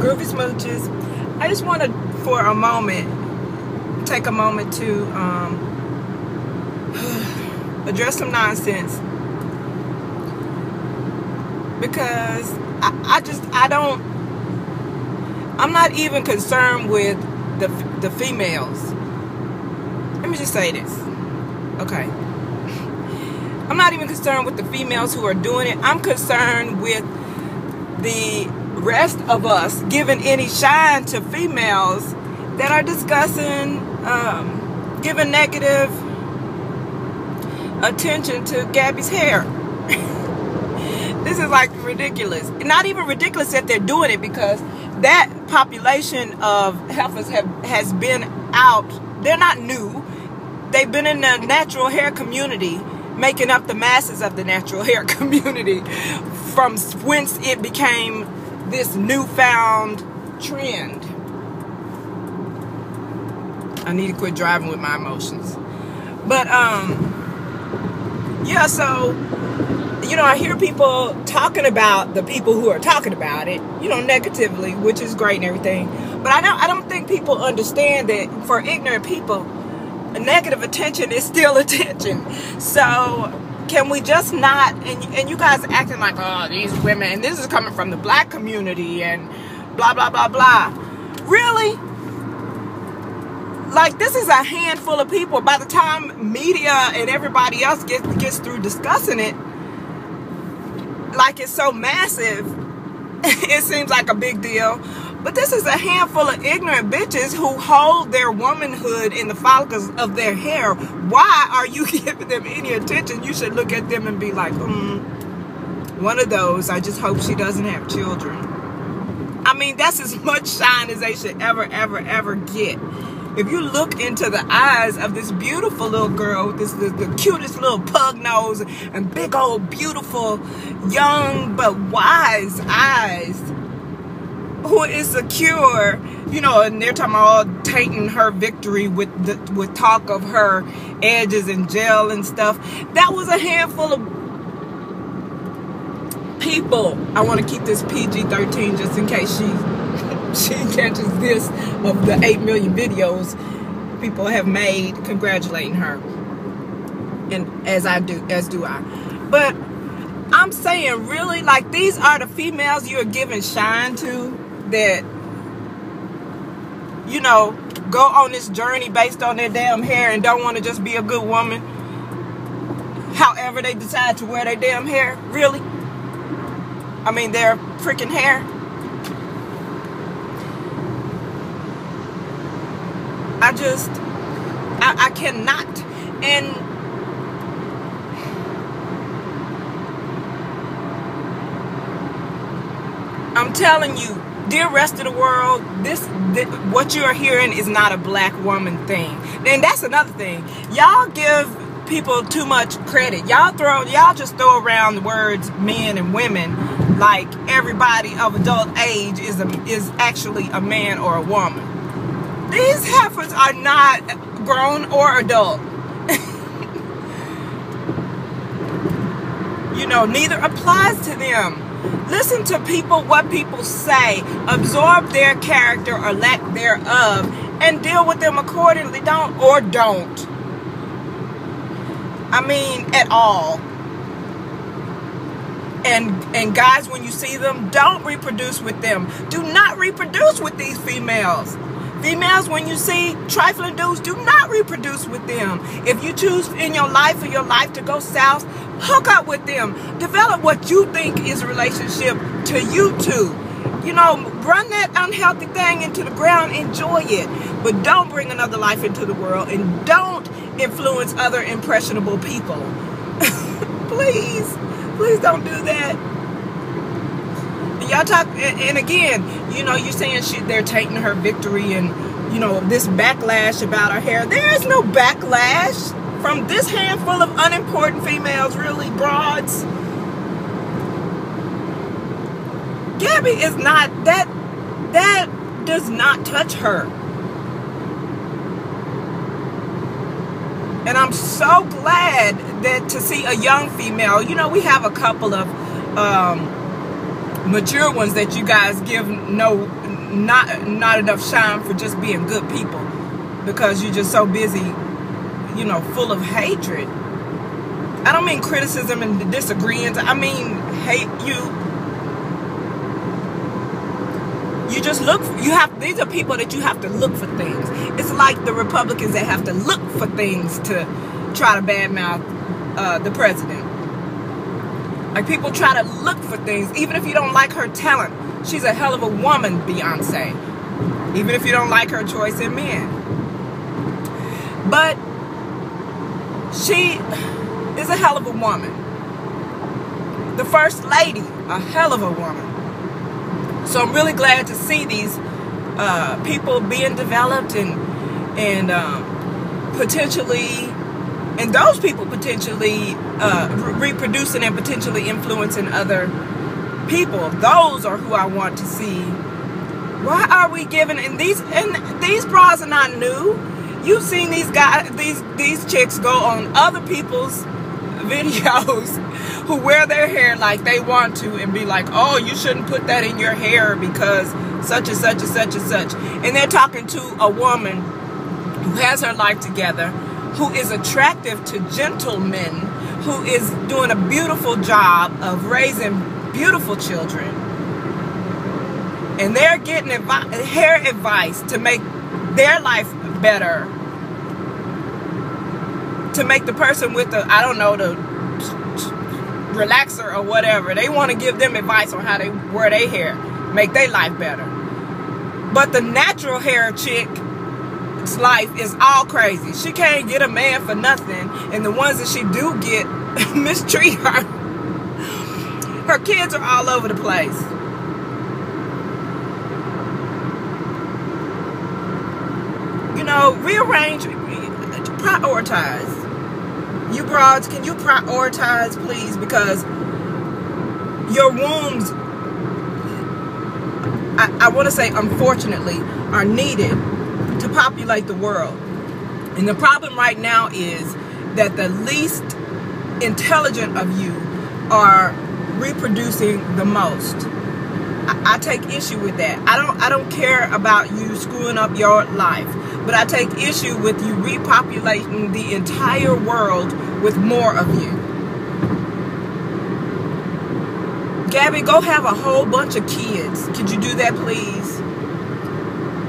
Groovy Smooches. I just want to, for a moment, take a moment to um, address some nonsense. Because I, I just, I don't, I'm not even concerned with the, the females. Let me just say this. Okay. I'm not even concerned with the females who are doing it. I'm concerned with the rest of us giving any shine to females that are discussing, um, giving negative attention to Gabby's hair. this is like ridiculous. Not even ridiculous that they're doing it because that population of heifers have has been out. They're not new. They've been in the natural hair community, making up the masses of the natural hair community from whence it became this newfound trend. I need to quit driving with my emotions. But um yeah, so you know, I hear people talking about the people who are talking about it, you know, negatively, which is great and everything. But I don't I don't think people understand that for ignorant people, negative attention is still attention. So can we just not and, and you guys acting like oh these women and this is coming from the black community and blah blah blah blah. Really? Like this is a handful of people. By the time media and everybody else gets gets through discussing it like it's so massive it seems like a big deal but this is a handful of ignorant bitches who hold their womanhood in the follicles of their hair. Why are you giving them any attention? You should look at them and be like, hmm, one of those. I just hope she doesn't have children. I mean, that's as much shine as they should ever, ever, ever get. If you look into the eyes of this beautiful little girl, this the, the cutest little pug nose and big old beautiful young but wise eyes, who is secure, you know, and they're talking about all tainting her victory with the, with talk of her edges and gel and stuff. That was a handful of people. I want to keep this PG-13 just in case she she catches this of the 8 million videos people have made congratulating her. And as I do, as do I. But I'm saying really like these are the females you're giving shine to that you know go on this journey based on their damn hair and don't want to just be a good woman. However they decide to wear their damn hair really? I mean their freaking hair? I just i, I cannot and I'm telling you, dear rest of the world, this, this what you're hearing is not a black woman thing. And that's another thing. Y'all give people too much credit. Y'all throw y'all just throw around the words men and women like everybody of adult age is a, is actually a man or a woman. These heifers are not grown or adult. you know, neither applies to them. Listen to people, what people say, absorb their character or lack thereof, and deal with them accordingly. Don't or don't. I mean, at all. And and guys, when you see them, don't reproduce with them. Do not reproduce with these females. Females, when you see trifling dudes, do not reproduce with them. If you choose in your life for your life to go south, hook up with them. Develop what you think is a relationship to you two. You know, run that unhealthy thing into the ground, enjoy it. But don't bring another life into the world and don't influence other impressionable people. please, please don't do that y'all talk and again you know you're saying she, they're taking her victory and you know this backlash about her hair. There is no backlash from this handful of unimportant females really broads. Gabby is not that that does not touch her. And i'm so glad that to see a young female you know we have a couple of um mature ones that you guys give no not not enough shine for just being good people because you're just so busy, you know, full of hatred. I don't mean criticism and disagreeing. I mean hate you. You just look. You have. These are people that you have to look for things. It's like the Republicans that have to look for things to try to badmouth uh, the president. Like people try to look for things, even if you don't like her talent. She's a hell of a woman, Beyonce. Even if you don't like her choice in men. But she is a hell of a woman. The first lady, a hell of a woman. So I'm really glad to see these uh, people being developed and and um, potentially and those people potentially uh, re reproducing and potentially influencing other people. Those are who I want to see. Why are we giving and these and these bras are not new. You've seen these guys, these these chicks go on other people's videos who wear their hair like they want to and be like, oh, you shouldn't put that in your hair because such and such and such and such. And they're talking to a woman who has her life together, who is attractive to gentlemen, who is doing a beautiful job of raising beautiful children. And they're getting advi hair advice to make their life better. To make the person with the, I don't know, the relaxer or whatever. They want to give them advice on how they wear their hair, make their life better. But the natural hair life is all crazy. She can't get a man for nothing, and the ones that she do get mistreat her. Her kids are all over the place. You know, rearrange, prioritize. You broads, can you prioritize, please? Because your wombs, I, I want to say, unfortunately, are needed to populate the world. And the problem right now is that the least intelligent of you are reproducing the most. I, take issue with that. I don't I don't care about you screwing up your life, but I take issue with you repopulating the entire world with more of you. Gabby, go have a whole bunch of kids. Could you do that, please?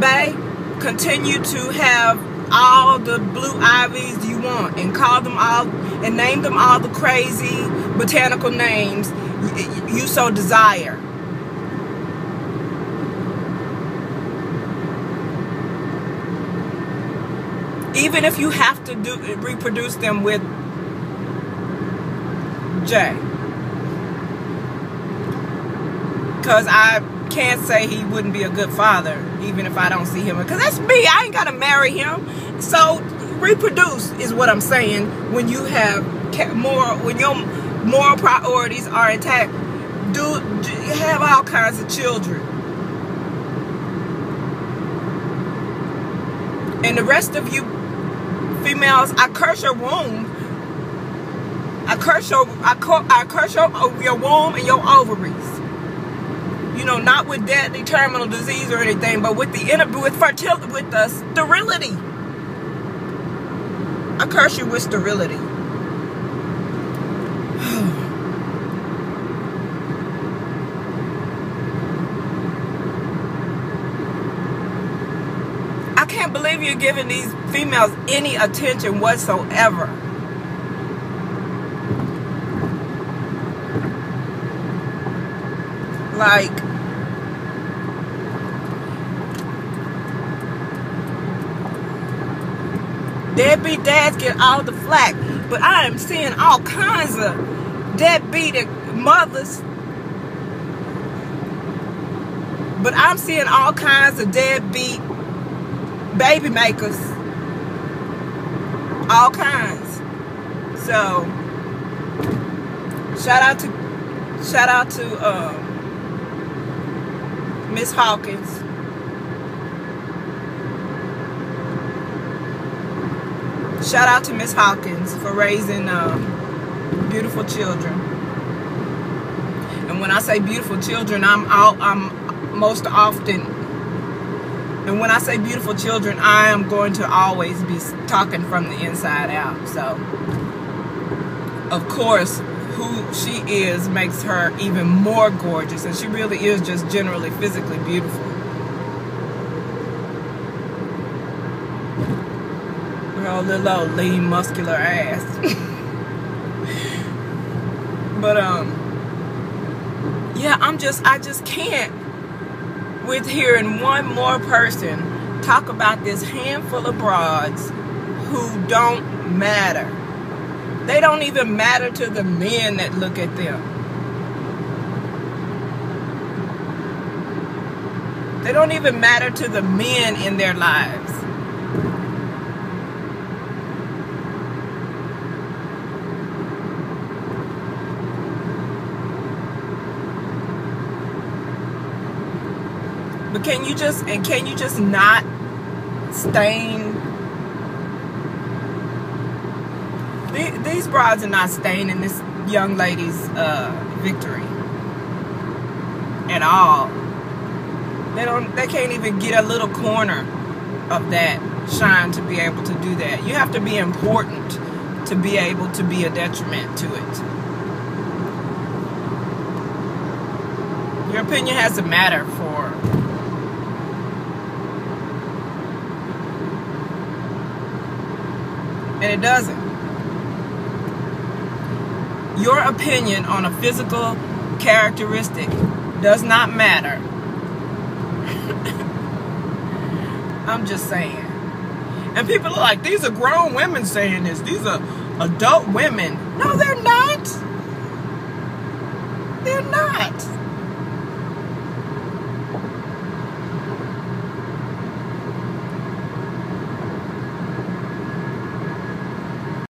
Bey, continue to have all the blue ivies you want and call them all and name them all the crazy botanical names you so desire. Even if you have to do reproduce them with Jay. Because I can't say he wouldn't be a good father, even if I don't see him. Because that's me. I ain't got to marry him. So reproduce is what I'm saying when you have more, when your moral priorities are intact. Do, do have all kinds of children. And the rest of you females, I curse your womb. I curse your, I, cur, I curse your, your womb and your ovaries. You know, not with deadly terminal disease or anything, but with the inner, with fertility, with the sterility. I curse you with sterility. I can't believe you're giving these females any attention whatsoever. Like, deadbeat dads get all the flack, but I am seeing all kinds of deadbeat mothers. But I'm seeing all kinds of deadbeat baby makers. All kinds. So shout out to shout out to um, Miss Hawkins. Shout out to Miss Hawkins for raising um, beautiful children. And when I say beautiful children, I'm out, I'm most often And when I say beautiful children, I am going to always be talking from the inside out. So, of course, who she is makes her even more gorgeous. And she really is just generally physically beautiful. Her little old lean, muscular ass. but, um, yeah, I'm just, I just can't with hearing one more person talk about this handful of broads who don't matter. They don't even matter to the men that look at them. They don't even matter to the men in their lives. But can you just and can you just not stain these brides are not staining this young lady's uh, victory at all. They don't they can't even get a little corner of that shine to be able to do that. You have to be important to be able to be a detriment to it. Your opinion has to matter for and it doesn't. Your opinion on a physical characteristic does not matter. I'm just saying. And people are like, these are grown women saying this. These are adult women. No, they're not. They're not.